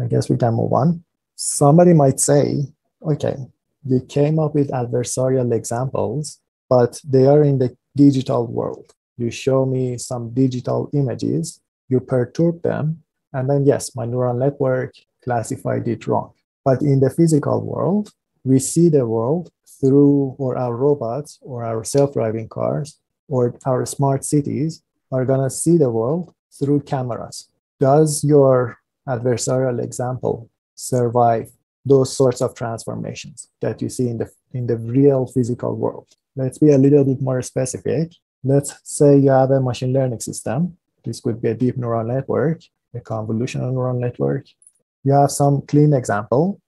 I guess we can move on. Somebody might say, okay, you came up with adversarial examples, but they are in the digital world. You show me some digital images, you perturb them, and then yes, my neural network classified it wrong. But in the physical world, we see the world through, or our robots, or our self driving cars, or our smart cities are going to see the world through cameras. Does your adversarial example survive those sorts of transformations that you see in the, in the real physical world? Let's be a little bit more specific. Let's say you have a machine learning system. This could be a deep neural network, a convolutional neural network. You have some clean example,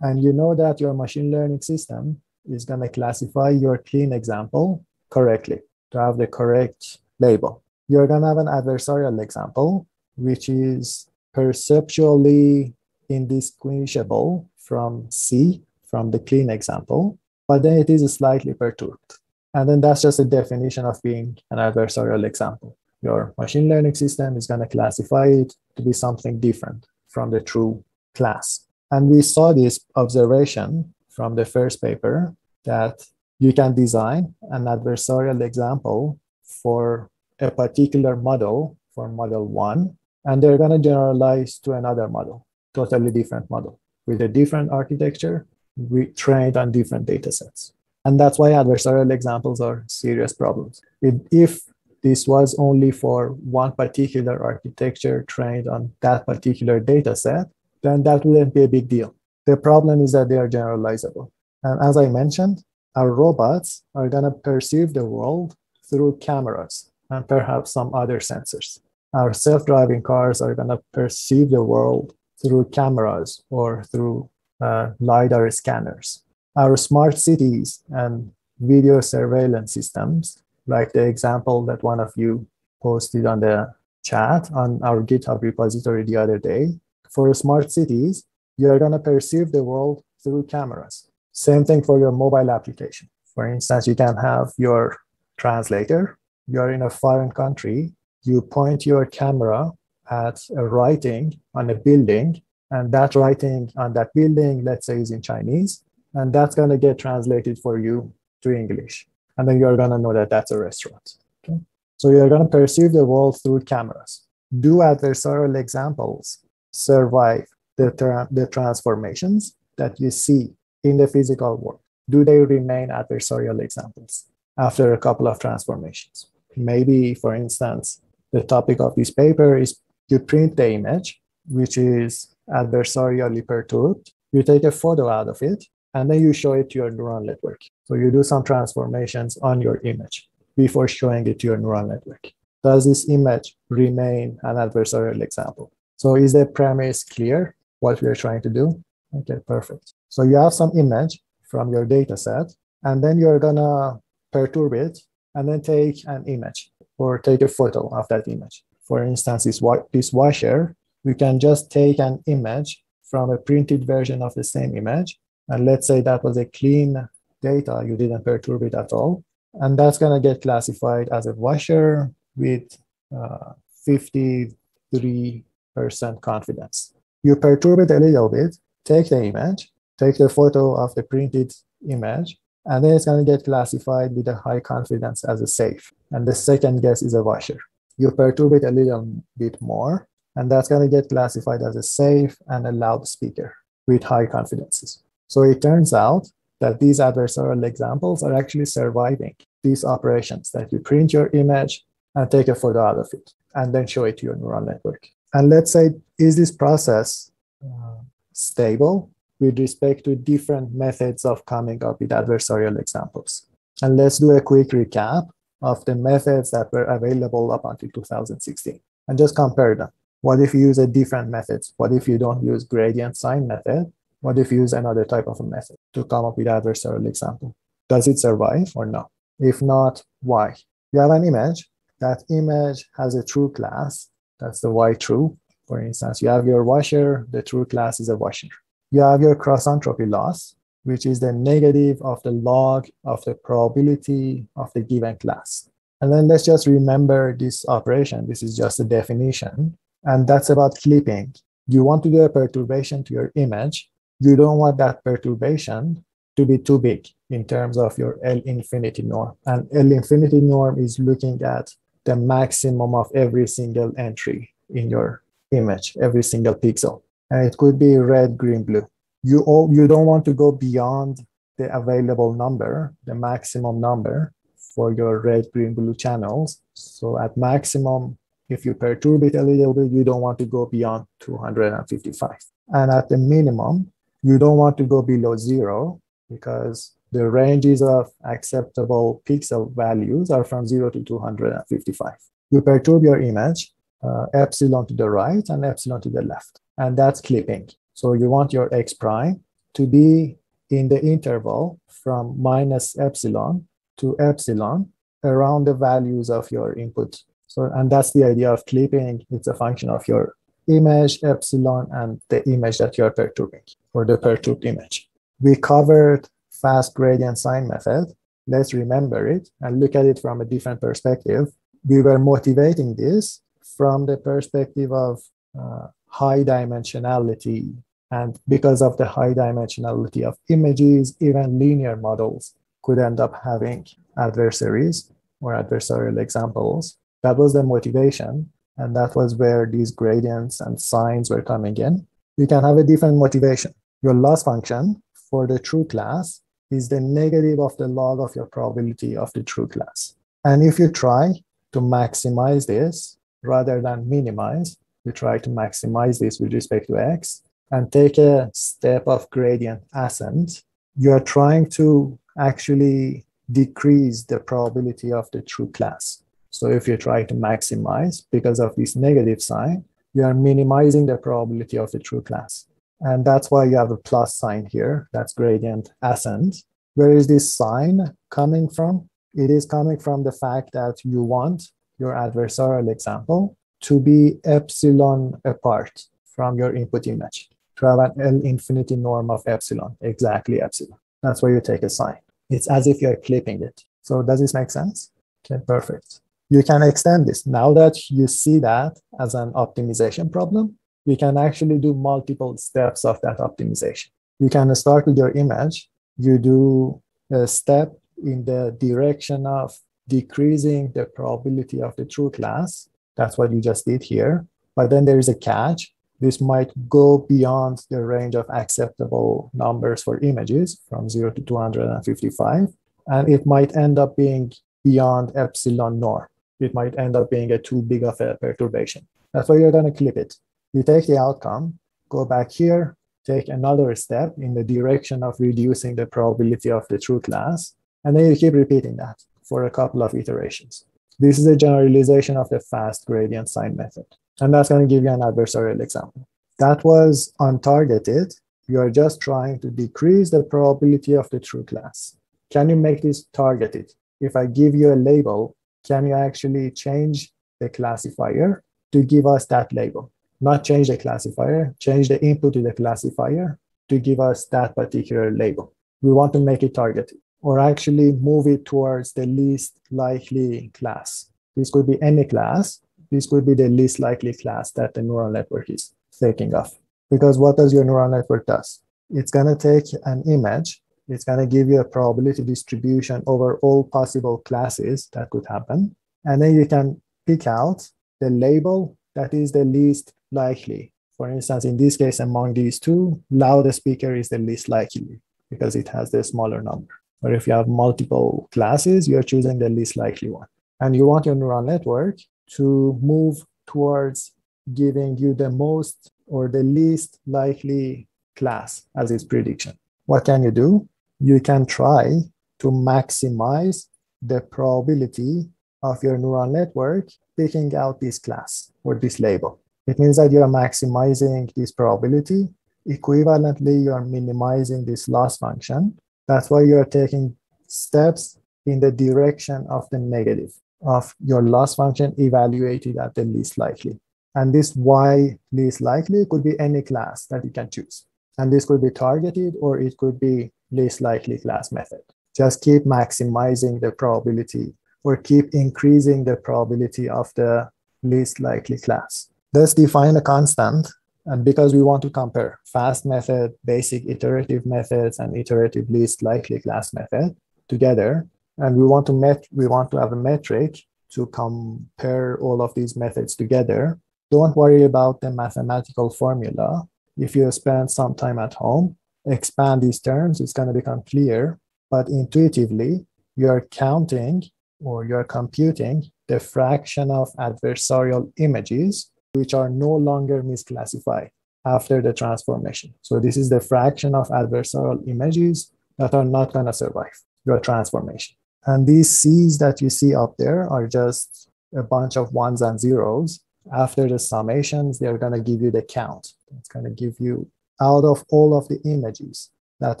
and you know that your machine learning system is going to classify your clean example correctly to have the correct label. You're going to have an adversarial example, which is perceptually indistinguishable from C, from the clean example, but then it is slightly perturbed. And then that's just a definition of being an adversarial example. Your machine learning system is going to classify it to be something different from the true class. And we saw this observation from the first paper that you can design an adversarial example for a particular model, for model one, and they're going to generalize to another model, totally different model with a different architecture, we trained on different data sets. And that's why adversarial examples are serious problems. It, if this was only for one particular architecture trained on that particular data set, then that wouldn't be a big deal. The problem is that they are generalizable. And as I mentioned, our robots are going to perceive the world through cameras and perhaps some other sensors. Our self driving cars are going to perceive the world through cameras or through uh, LiDAR scanners. Our smart cities and video surveillance systems, like the example that one of you posted on the chat on our GitHub repository the other day, for smart cities, you're going to perceive the world through cameras. Same thing for your mobile application. For instance, you can have your translator. You're in a foreign country. You point your camera at a writing on a building, and that writing on that building, let's say, is in Chinese, and that's going to get translated for you to English. And then you're going to know that that's a restaurant. Okay? So you're going to perceive the world through cameras. Do adversarial examples survive the, tra- the transformations that you see in the physical world? Do they remain adversarial examples after a couple of transformations? Maybe, for instance, the topic of this paper is you print the image, which is adversarially perturbed. You take a photo out of it, and then you show it to your neural network. So you do some transformations on your image before showing it to your neural network. Does this image remain an adversarial example? So is the premise clear what we're trying to do? Okay, perfect. So you have some image from your data set, and then you're gonna perturb it and then take an image or take a photo of that image. For instance, this, washer, we can just take an image from a printed version of the same image. And let's say that was a clean data, you didn't perturb it at all. And that's gonna get classified as a washer with uh, 53 percent confidence. You perturb it a little bit, take the image, take the photo of the printed image, and then it's going to get classified with a high confidence as a safe. And the second guess is a washer. You perturb it a little bit more, and that's going to get classified as a safe and a loudspeaker with high confidences. So it turns out that these adversarial examples are actually surviving these operations that you print your image and take a photo out of it and then show it to your neural network. And let's say, is this process uh, stable with respect to different methods of coming up with adversarial examples? And let's do a quick recap of the methods that were available up until 2016 and just compare them. What if you use a different method? What if you don't use gradient sign method? What if you use another type of a method to come up with adversarial example? Does it survive or not? If not, why? You have an image. That image has a true class that's the y true. For instance, you have your washer, the true class is a washer. You have your cross entropy loss, which is the negative of the log of the probability of the given class. And then let's just remember this operation. This is just a definition. And that's about clipping. You want to do a perturbation to your image. You don't want that perturbation to be too big in terms of your L infinity norm. And L infinity norm is looking at the maximum of every single entry in your image, every single pixel. And it could be red, green, blue. You, all, you don't want to go beyond the available number, the maximum number for your red, green, blue channels. So at maximum, if you perturb it a little bit, you don't want to go beyond 255. And at the minimum, you don't want to go below zero because the ranges of acceptable pixel values are from 0 to 255. You perturb your image, uh, epsilon to the right and epsilon to the left, and that's clipping. So you want your x prime to be in the interval from minus epsilon to epsilon around the values of your input. So, and that's the idea of clipping. It's a function of your image, epsilon, and the image that you're perturbing, or the perturbed image. We covered fast gradient sign method, let's remember it and look at it from a different perspective. We were motivating this from the perspective of uh, high dimensionality. And because of the high dimensionality of images, even linear models could end up having adversaries or adversarial examples. That was the motivation. And that was where these gradients and signs were coming in. You can have a different motivation. Your loss function for the true class is the negative of the log of your probability of the true class. And if you try to maximize this rather than minimize, you try to maximize this with respect to x and take a step of gradient ascent, you are trying to actually decrease the probability of the true class. So if you try to maximize because of this negative sign, you are minimizing the probability of the true class. And that's why you have a plus sign here. That's gradient ascent. Where is this sign coming from? It is coming from the fact that you want your adversarial example to be epsilon apart from your input image, to have an L infinity norm of epsilon, exactly epsilon. That's where you take a sign. It's as if you're clipping it. So does this make sense? Okay, perfect. You can extend this. Now that you see that as an optimization problem, you can actually do multiple steps of that optimization. You can start with your image. You do a step in the direction of decreasing the probability of the true class. That's what you just did here. But then there is a catch. This might go beyond the range of acceptable numbers for images from 0 to 255. And it might end up being beyond epsilon norm. It might end up being a too big of a perturbation. That's why you're going to clip it. You take the outcome, go back here, take another step in the direction of reducing the probability of the true class, and then you keep repeating that for a couple of iterations. This is a generalization of the fast gradient sign method. And that's going to give you an adversarial example. That was untargeted. You are just trying to decrease the probability of the true class. Can you make this targeted? If I give you a label, can you actually change the classifier to give us that label? not change the classifier, change the input to the classifier to give us that particular label. We want to make it targeted or actually move it towards the least likely class. This could be any class. This could be the least likely class that the neural network is thinking of. Because what does your neural network does? It's going to take an image. It's going to give you a probability distribution over all possible classes that could happen. And then you can pick out the label that is the least likely. For instance, in this case, among these two, loudspeaker is the least likely because it has the smaller number. Or if you have multiple classes, you're choosing the least likely one. And you want your neural network to move towards giving you the most or the least likely class as its prediction. What can you do? You can try to maximize the probability of your neural network picking out this class or this label. It means that you're maximizing this probability. Equivalently, you're minimizing this loss function. That's why you're taking steps in the direction of the negative of your loss function evaluated at the least likely. And this y least likely could be any class that you can choose. And this could be targeted or it could be least likely class method. Just keep maximizing the probability or keep increasing the probability of the least likely class. Let's define a constant And because we want to compare fast method, basic iterative methods, and iterative least likely class method together, and we want to met we want to have a metric to compare all of these methods together, don't worry about the mathematical formula. If you spend some time at home, expand these terms, it's going to become clear. But intuitively, you're counting or you're computing the fraction of adversarial images which are no longer misclassified after the transformation. So this is the fraction of adversarial images that are not going to survive your transformation. And these C's that you see up there are just a bunch of ones and zeros. After the summations, they're going to give you the count. It's going to give you out of all of the images that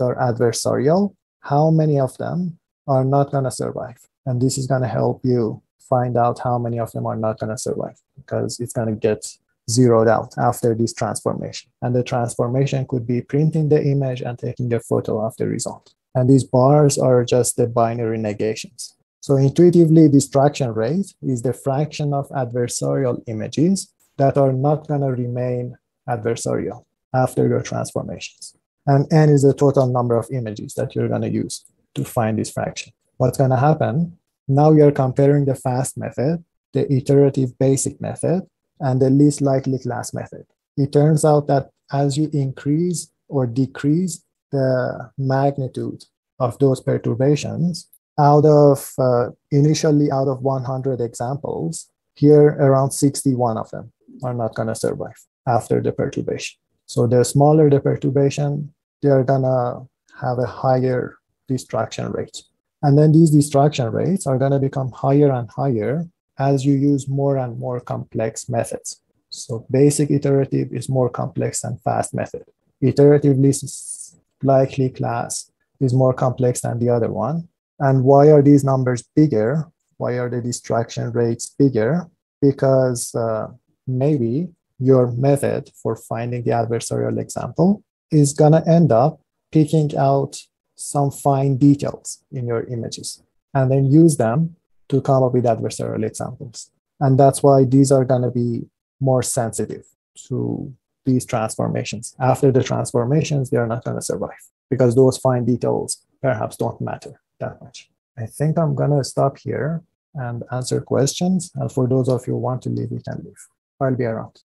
are adversarial, how many of them are not going to survive. And this is going to help you find out how many of them are not going to survive because it's going to get zeroed out after this transformation. And the transformation could be printing the image and taking a photo of the result. And these bars are just the binary negations. So intuitively, distraction rate is the fraction of adversarial images that are not going to remain adversarial after your transformations. And n is the total number of images that you're going to use to find this fraction. What's going to happen? Now you're comparing the fast method, the iterative basic method, and the least likely class method. It turns out that as you increase or decrease the magnitude of those perturbations out of uh, initially out of 100 examples here around 61 of them are not going to survive after the perturbation so the smaller the perturbation they're going to have a higher distraction rate and then these distraction rates are going to become higher and higher as you use more and more complex methods so basic iterative is more complex than fast method iterative least likely class is more complex than the other one. And why are these numbers bigger? Why are the distraction rates bigger? Because uh, maybe your method for finding the adversarial example is going to end up picking out some fine details in your images and then use them to come up with adversarial examples. And that's why these are going to be more sensitive to these transformations. After the transformations, they are not going to survive because those fine details perhaps don't matter that much. I think I'm going to stop here and answer questions. And for those of you who want to leave, you can leave. I'll be around.